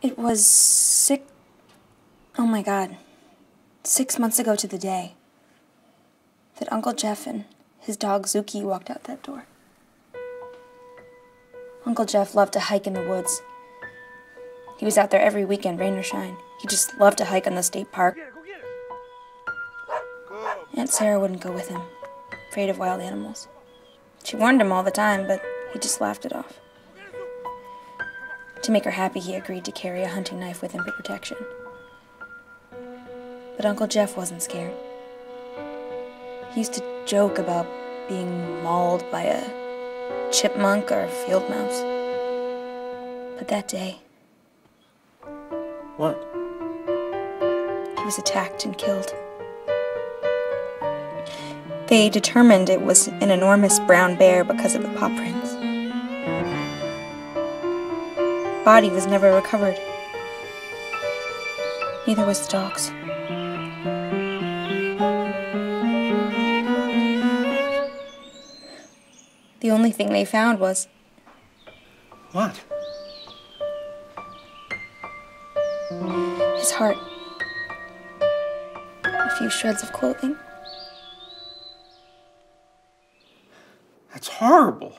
It was six. Oh my god. Six months ago to the day that Uncle Jeff and his dog Zuki walked out that door. Uncle Jeff loved to hike in the woods. He was out there every weekend, rain or shine. He just loved to hike in the state park. Aunt Sarah wouldn't go with him, afraid of wild animals. She warned him all the time, but he just laughed it off. To make her happy, he agreed to carry a hunting knife with him for protection. But Uncle Jeff wasn't scared. He used to joke about being mauled by a chipmunk or a field mouse. But that day, What? he was attacked and killed. They determined it was an enormous brown bear because of the paw prints. Body was never recovered. Neither was the dog's. The only thing they found was What? his heart. A few shreds of clothing. That's horrible.